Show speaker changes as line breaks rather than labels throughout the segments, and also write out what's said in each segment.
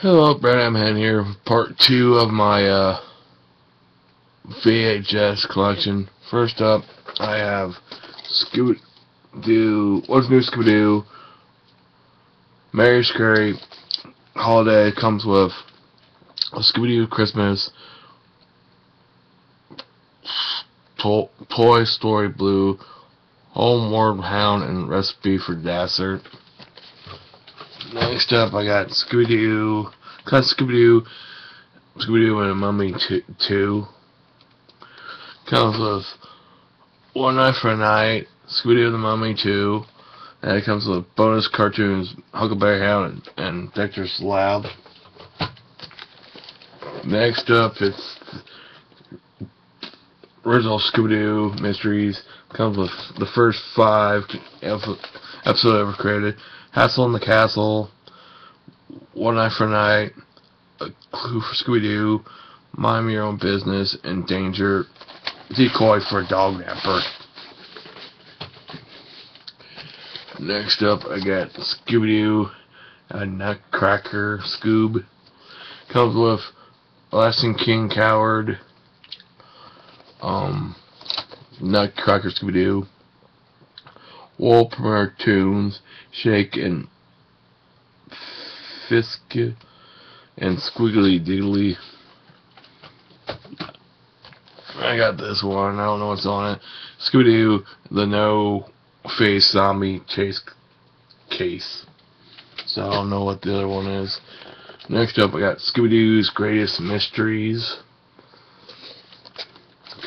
Hello, Brad Amhan here, part two of my uh, VHS collection. First up, I have Scooby-Doo, What's New Scooby-Doo, Merry Scary, Holiday comes with a Scooby-Doo Christmas, to Toy Story Blue, Homeward Hound, and Recipe for Dessert. Next up, I got Scooby-Doo, cut Scooby-Doo, Scooby-Doo and Mummy 2. Comes with One Night for a Night, Scooby-Doo and the Mummy 2. And it comes with bonus cartoons, Huckleberry Hound and, and Dexter's Lab. Next up, it's original Scooby-Doo Mysteries. Comes with the first five episodes ever created. Hassle in the Castle, One Night for Night, A Clue for Scooby-Doo, Mind Your Own Business, and Danger, Decoy for a Dog Napper. Next up, I got Scooby-Doo, a Nutcracker Scoob. Comes with Aladdin King Coward, um, Nutcracker Scooby-Doo, Wall Premier Tunes, Shake and Fisk and Squiggly Diggly. I got this one. I don't know what's on it. Scooby-Doo, the No Face Zombie Chase case. So I don't know what the other one is. Next up, I got Scooby-Doo's Greatest Mysteries.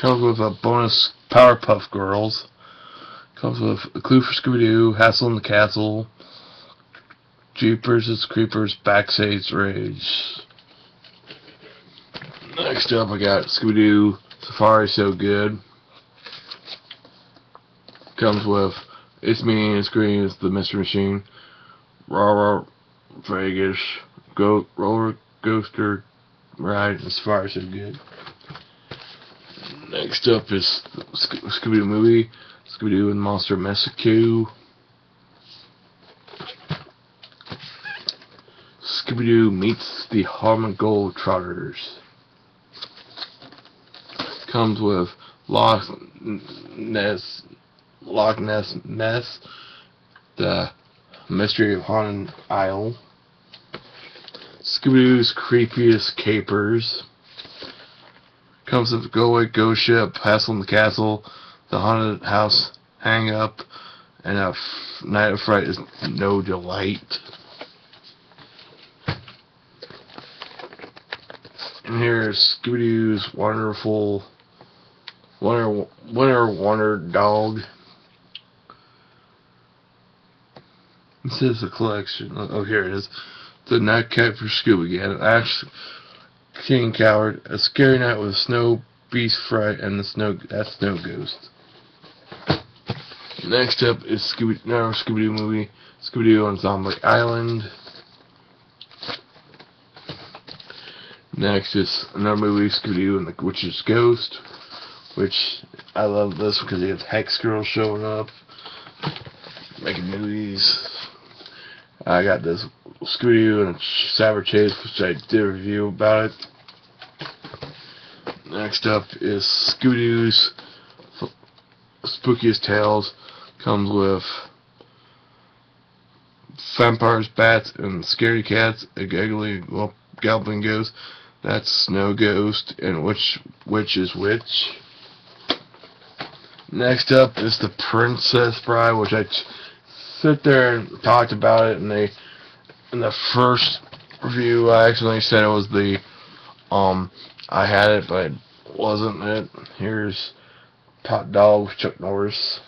Comes with a bonus Powerpuff Girls. Comes with a clue for Scooby-Doo, Hassle in the Castle, Jeepers and Creepers, Backstage Rage. Next up, I got Scooby-Doo, Safari So Good. Comes with It's Me and Screen, It's the Mystery Machine, Raw Vegas, Go Roller Coaster Ride, and Safari So Good. Next up is Scooby-Doo movie. Scooby-Doo and Monster Mexico. Scooby-Doo meets the Harlem Trotters. Comes with Loch Ness, Loch Ness Ness, the Mystery of Haunted Isle. Scooby-Doo's Creepiest Capers. Comes with Go Away Ghost Ship, Hassle in the Castle, the haunted house hang up and a night of fright is no delight. And here's Scooby-Doo's wonderful Wonder Winter Wonder Dog. This is a collection. Oh, oh here it is. The Nightcap for Scooby again. Ash King Coward. A scary night with snow beast fright and the snow that snow ghost. Next up is Scooby no Scooby Doo movie, Scooby Doo on Zombie Island. Next is another movie, Scooby Doo and the Witch's Ghost, which I love this because you has Hex Girl showing up, making movies. I got this Scooby Doo and Cyber Chase, which I did a review about it. Next up is Scooby Doo's Spookiest Tales comes with vampires, bats, and scary cats, a giggly goblin ghost. That's Snow Ghost, and which which is which. Next up is the Princess Bride, which I sit there and talked about it, and they in the first review I accidentally said it was the um I had it, but it wasn't it. Here's Top Dog Chuck Norris.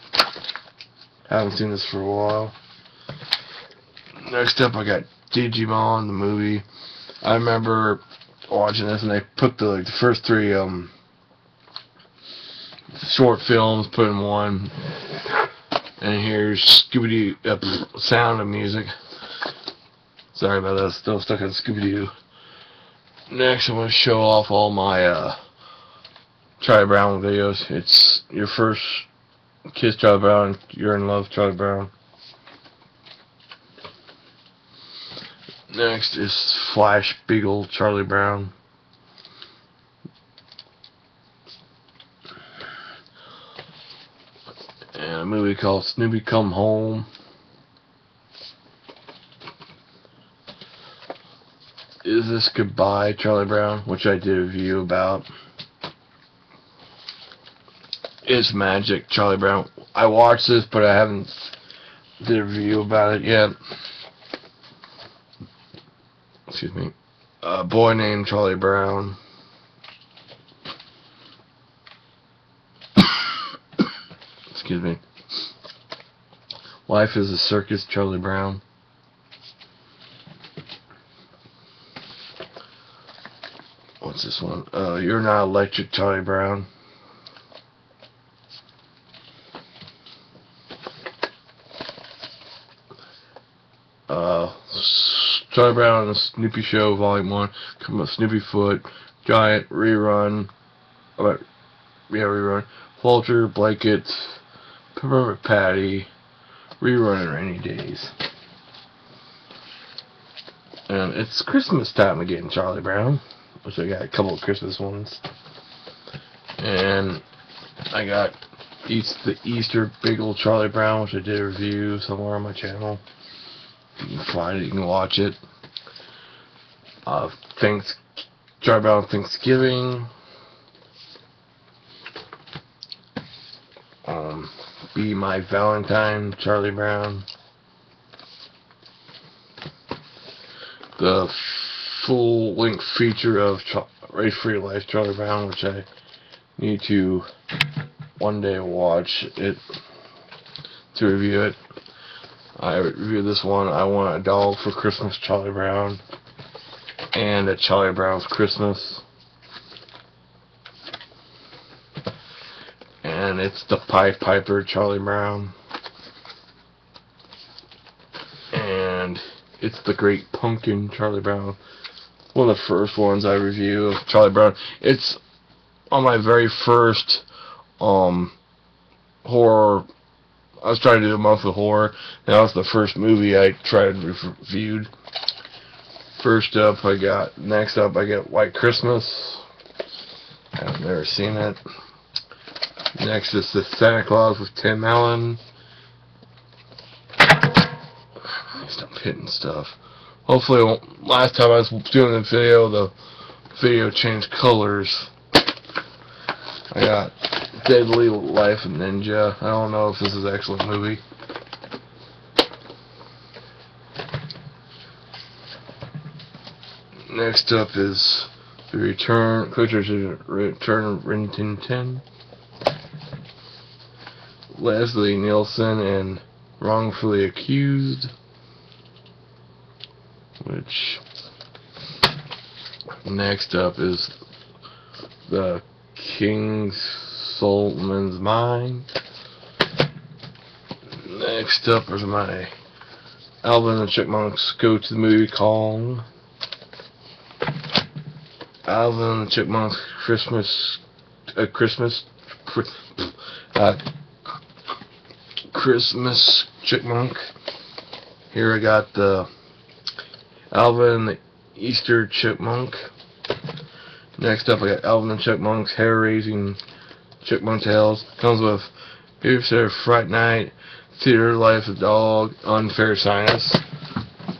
Haven't seen this for a while. Next up, I got Digimon, the movie. I remember watching this, and they put the, like, the first three um, short films put in one. And here's Scooby Doo uh, Sound of Music. Sorry about that. Still stuck on Scooby Doo. Next, I'm to show off all my uh, Charlie Brown videos. It's your first Kiss Charlie Brown, You're in Love Charlie Brown. Next is Flash Beagle Charlie Brown. And a movie called Snoopy Come Home. Is This Goodbye Charlie Brown, which I did a review about. It's Magic Charlie Brown. I watched this, but I haven't did a review about it yet. Excuse me. A boy named Charlie Brown. Excuse me. Life is a circus, Charlie Brown. What's this one? Uh, You're Not Elected, Charlie Brown. Uh, Charlie Brown and the Snoopy Show, Volume 1. Come on, Snoopy Foot, Giant, Rerun. Oh, About, yeah, Rerun. Vulture, Blankets, Peppermint Patty, Rerun and Rainy Days. And it's Christmas time again, Charlie Brown. Which I got a couple of Christmas ones. And I got East, the Easter Beagle Charlie Brown, which I did a review somewhere on my channel. You can find it, you can watch it. Uh, thanks, Charlie Brown Thanksgiving. Um, Be My Valentine, Charlie Brown. The full length feature of Ch- Race Your Life, Charlie Brown, which I need to one day watch it to review it. I reviewed this one. I want a dog for Christmas, Charlie Brown, and a Charlie Brown's Christmas. And it's the Pied Piper, Charlie Brown. And it's the Great Pumpkin, Charlie Brown. One of the first ones I review of Charlie Brown. It's on my very first um horror I was trying to do a month of horror. That was the first movie I tried and reviewed. First up, I got, next up, I got White Christmas. I've never seen it. Next is the Santa Claus with Tim Allen. Stop hitting stuff. Hopefully, last time I was doing the video, the video changed colors. I got Deadly Life Ninja. I don't know if this is actually a movie. Next up is the Return, Creatures Return of Tin. Leslie Nielsen and Wrongfully Accused. Which next up is the King's Solomons Mine. Next up is my Alvin and the Chipmunks Go to the Movie Kong. Alvin and the Chipmunks Christmas uh, Christmas uh, Christmas Chipmunk. Here I got the Alvin the Easter Chipmunk. Next up I got Alvin and Chipmunks Hair Raising Chipmunk Tales. Comes with Babysitter Fright Night, Theater Life of Dog, Unfair Science.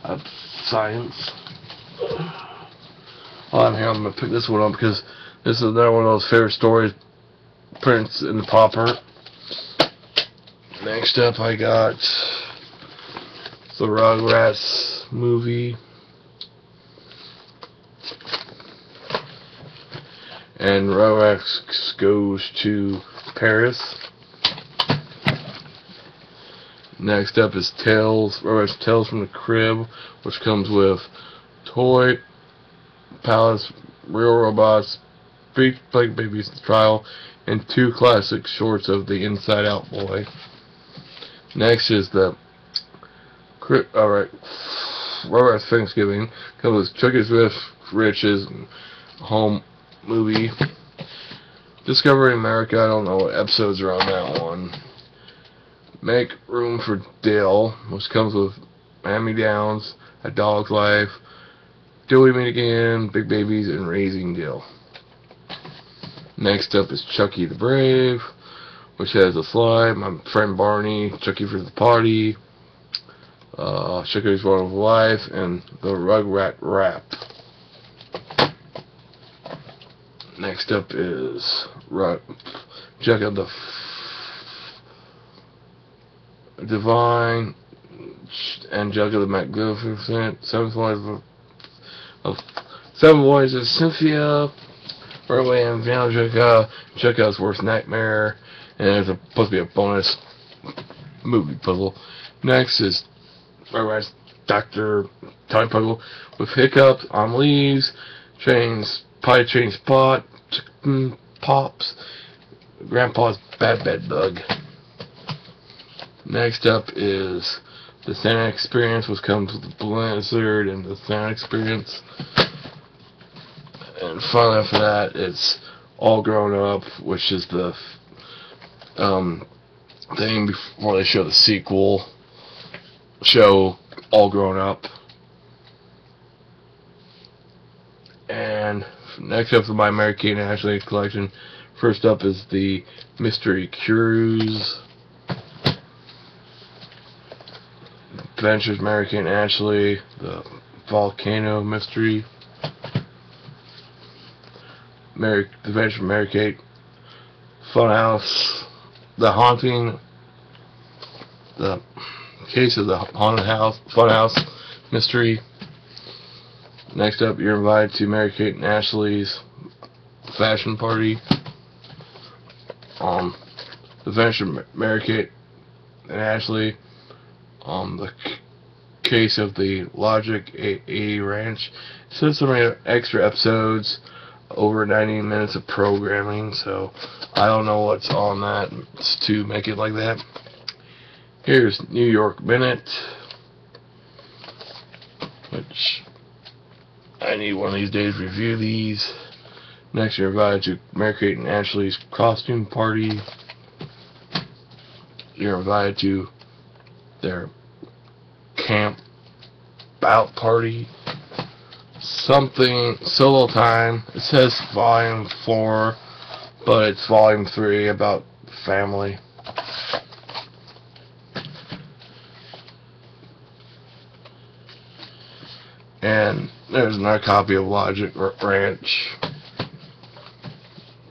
Uh, science. While I'm here, I'm going to pick this one up because this is another one of those favorite stories. Prince and the Pauper. Next up, I got the Rugrats movie. And Rugrats goes to Paris. Next up is Tales, Rugrats Tales from the Crib, which comes with Toy Palace, Real Robots, Big Blake Babies Trial, and two classic shorts of the Inside Out Boy. Next is the alright Rugrats Thanksgiving comes with Chucky's with Riches home movie. Discovery America, I don't know what episodes are on that one. Make Room for Dale, which comes with Miami Downs, A Dog's Life, Till We Meet Again, Big Babies, and Raising Dil. Next up is Chucky the Brave, which has a slide. My friend Barney, Chucky for the Party, uh, Chucky's Wonderful Life, and the Rugrat Rap. Next up is Rug, Chuck of the Divine, Angelica the Magnificent, Seventh Voices of, Seven Voices of Cynthia, Broadway and Angelica, uh, Chekhov's Worst Nightmare, and there's supposed to be a bonus movie puzzle. Next is Broadway's Dr. Time Puzzle with Hiccups on Leaves, Chains, Pie Chain Spot, Chicken Pops, Grandpa's Bad Bed Bug. Next up is the Santa Experience, which comes with the Blizzard and the Santa Experience. And finally after that, it's All Grown Up, which is the um, thing before they show the sequel show All Grown Up. And next up for my Mary Kate and Ashley collection, first up is the Mystery Cruise. Adventures Mary Kate and Ashley, the Volcano Mystery. Mary, the Adventures of Mary Kate, Funhouse, The Haunting, The Case of the Haunted House, Funhouse Mystery. Next up, you're invited to Mary Kate and Ashley's Fashion Party. Um, The of Mary Kate and Ashley. Um, the case of the Logic A, Ranch. So so many extra episodes over 90 minutes of programming, so I don't know what's on that to make it like that. Here's New York Minute, which I need one of these days review these. Next, you're invited to Mary Kate and Ashley's costume party. You're invited to their camp out party something solo time. It says volume four, but it's volume three about family. And there's another copy of Logic Ranch.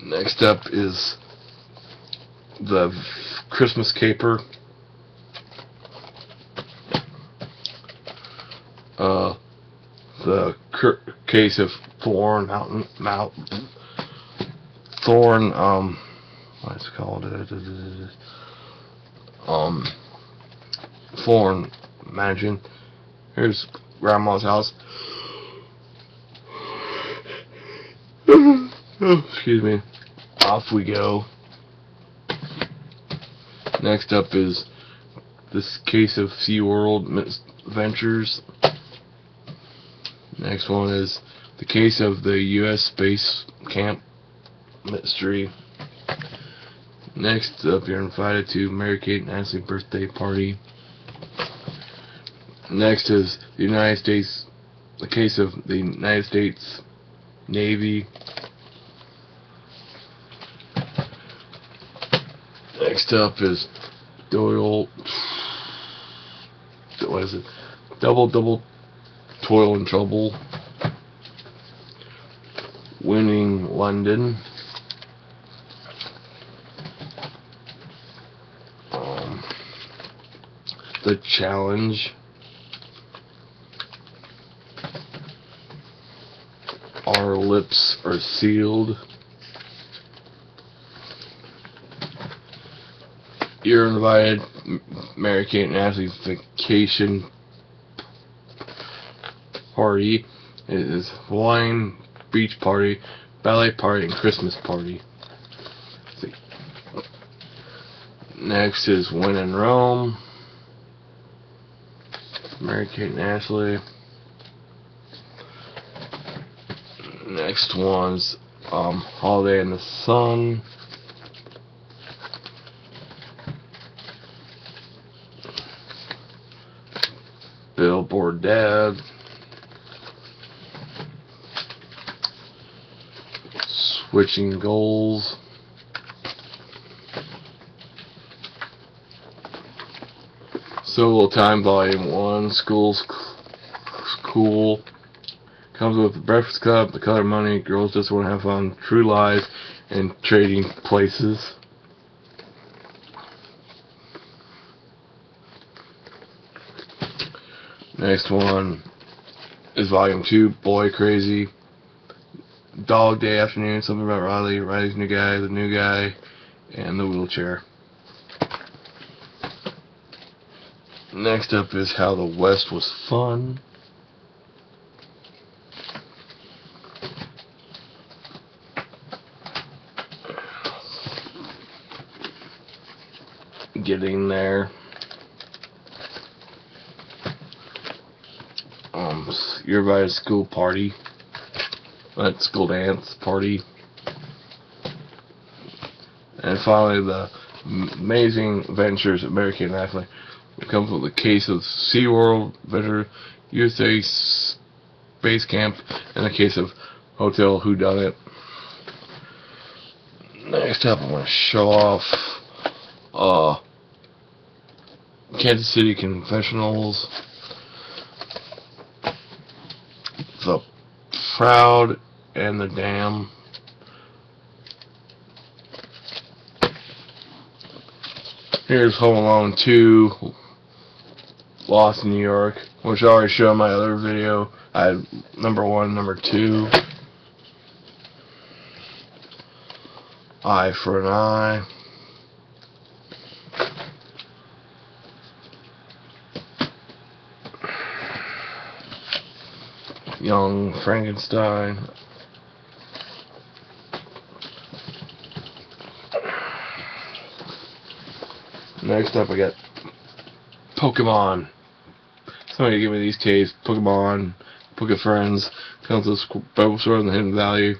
Next up is the Christmas Caper. Uh, the case of thorn mountain mount thorn um what's it called um thorn mansion here's grandma's house oh, excuse me off we go next up is this case of SeaWorld Adventures Next one is the case of the U.S. Space Camp Mystery. Next up, you're invited to Mary Kate and Ashley birthday party. Next is the United States, the case of the United States Navy. Next up is Doyle. What is it? Double double Toil and Trouble, Winning London, um, The Challenge, Our Lips Are Sealed, You're invited, Mary Kate and Ashley's Vacation party is wine beach party, ballet party, and Christmas party. Next is When in Rome. Mary Kate and Ashley. next one's um, Holiday in the Sun. Billboard Dad. Switching Goals. Solo Time Volume 1, School's Cool. Comes with the Breakfast Club, The Color Money, Girls Just Want to Have Fun, True Lies, and Trading Places. Next one is Volume 2, Boy Crazy. Dog Day Afternoon, something about Riley, Riley's new guy, the new guy, and the wheelchair. Next up is How the West Was Fun. Getting there. Um, you're by a school party. At school dance party. And finally, the amazing adventures of American athlete it comes with a case of SeaWorld, Venture, USA Space Camp, and a case of Hotel Who Done It. Next up, I'm going to show off uh, Kansas City Confessionals. The Proud and the Dam. Here's Home Alone 2, Lost in New York, which I already showed in my other video. I number one, number two. Eye for an Eye. Young Frankenstein. Next up, I got Pokemon. Somebody give me these caves. Pokemon, Poke Friends, comes with Bulbasaur in the Hidden Valley,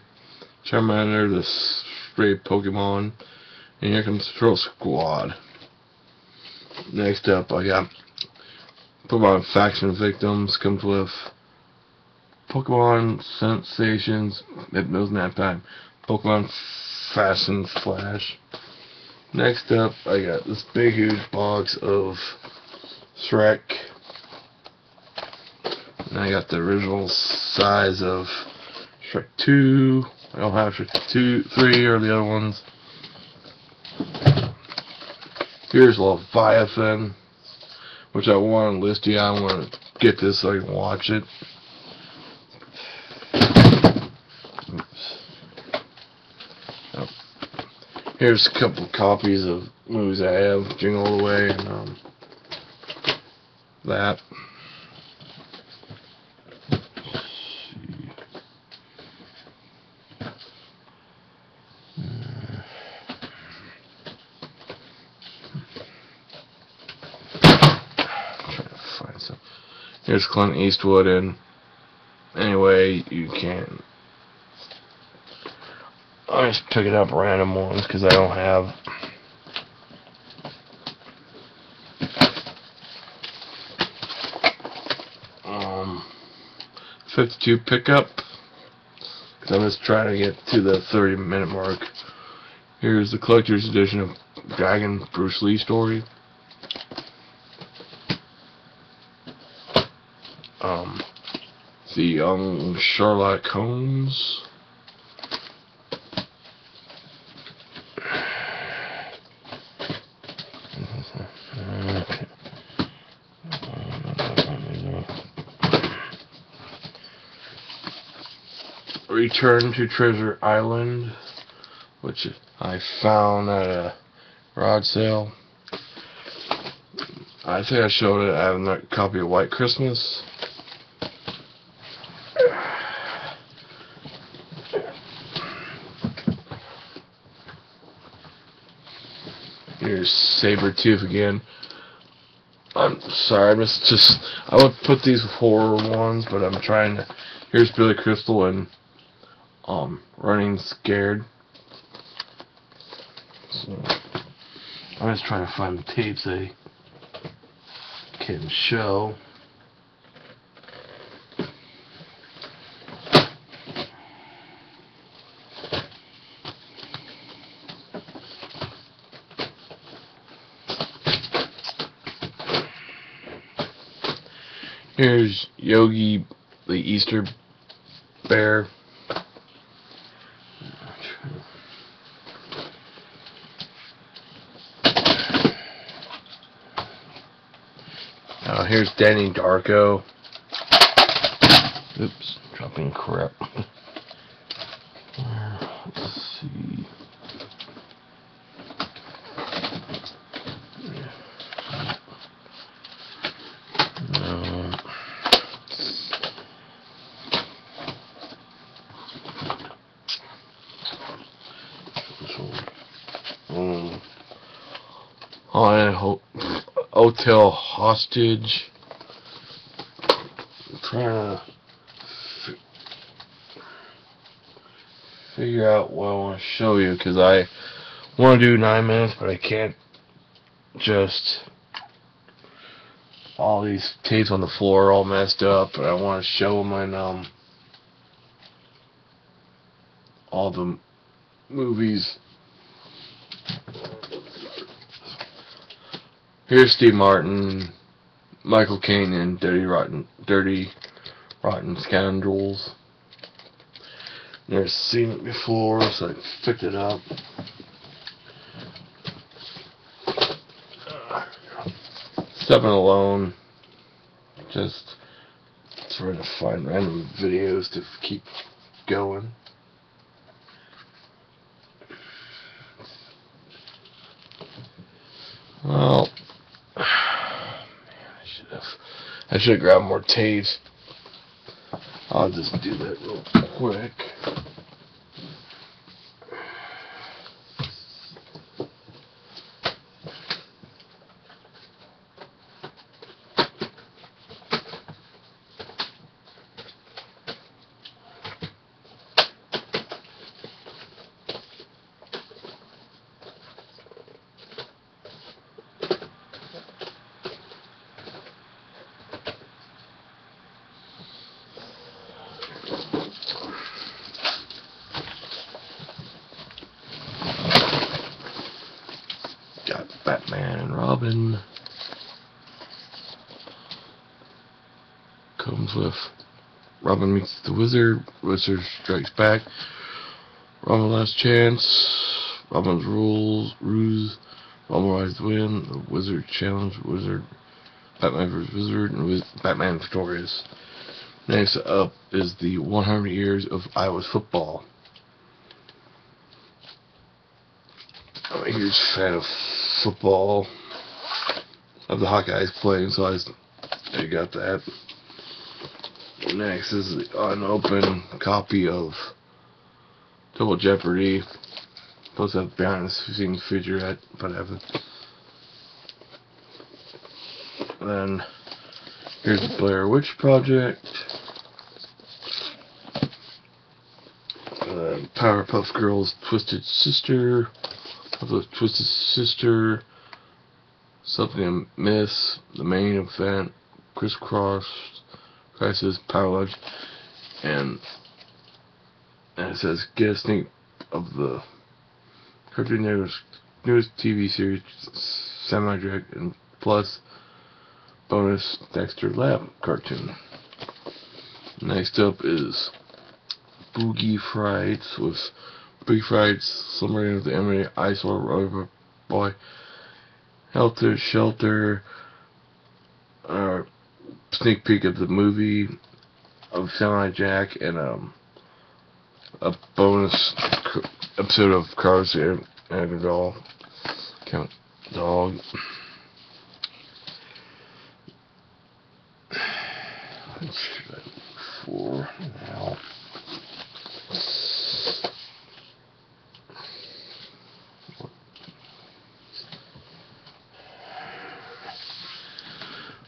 Charmander, the Stray Pokemon, and here comes Troll Squad. Next up, I got Pokemon Faction Victims, comes with Pokemon Sensations, Hypnos Nap Time, Pokemon Fashion Flash. Next up, I got this big huge box of Shrek. And I got the original size of Shrek 2. I don't have Shrek 2, 3 or the other ones. Here's Leviathan, which I want to list you. I want to get this so I can watch it. Here's a couple copies of movies I have, Jingle All the Way and um, that. Here's Clint Eastwood and anyway you can I'm just picking up random ones because I don't have. Um, 52 pickup because I'm just trying to get to the 30 minute mark. Here's the collector's edition of Dragon Bruce Lee story. Um, the young Sherlock Holmes. Return to Treasure Island, which I found at a rod sale. I think I showed it. I have a copy of White Christmas. Here's Sabretooth again. I'm sorry, I'm just, just I would put these horror ones, but I'm trying to. Here's Billy Crystal and um running scared. So I'm just trying to find the tapes I can show. Here's Yogi, the Easter bear. Uh, here's Donnie Darko. Oops, dropping crap. Let's see. No. Um, oh, hotel hostage. I'm trying to figure out what I want to show you because I want to do nine minutes, but I can't just all these tapes on the floor all messed up, and I want to show them in um all the movies. Here's Steve Martin, Michael Caine, and Dirty Rotten, Dirty Rotten Scoundrels. Never seen it before, so I picked it up. Stepping alone, just trying to find random videos to keep going. Well, man, I should have, I should have grabbed more tapes. I'll just do that real quick. Got Batman and Robin. Comes with Robin meets the Wizard, Wizard strikes back, Robin last chance, Robin's rules, ruse, Robin rise win, the Wizard challenge, Wizard, Batman vs. Wizard, and Wiz Batman victorious. Next up is the 100 years of Iowa's football. I'm a huge fan of football, of the Hawkeyes playing, so I, I got that. Next is an open copy of Double Jeopardy. Supposed to have the scenes featurette, but haven't. Then here's the Blair Witch Project. Uh, Powerpuff Girls Twisted Sister. The Twisted Sister. Something to Miss. The main event. Crisscross. Crisis. Power Lunch. And, and it says get a sneak of the Cartoon Network's newest TV series, Semi Direct, and plus bonus Dexter Lab cartoon. Next up is Boogie Frights with Boogie Frights, Submarine of the Enemy, Eyesore, Rover Boy, Helter Shelter, uh, sneak peek of the movie of Samurai Jack, and um, a bonus episode of Cars and a Doll. Count Dog. Four now.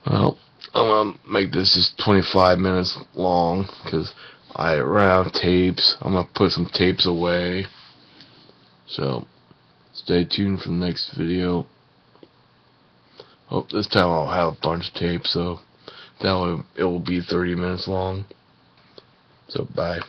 Well, I'm gonna make this is 25 minutes long because I ran out of tapes. I'm gonna put some tapes away. So, stay tuned for the next video. Hope this time I'll have a bunch of tapes, so that way it will be 30 minutes long. So, bye.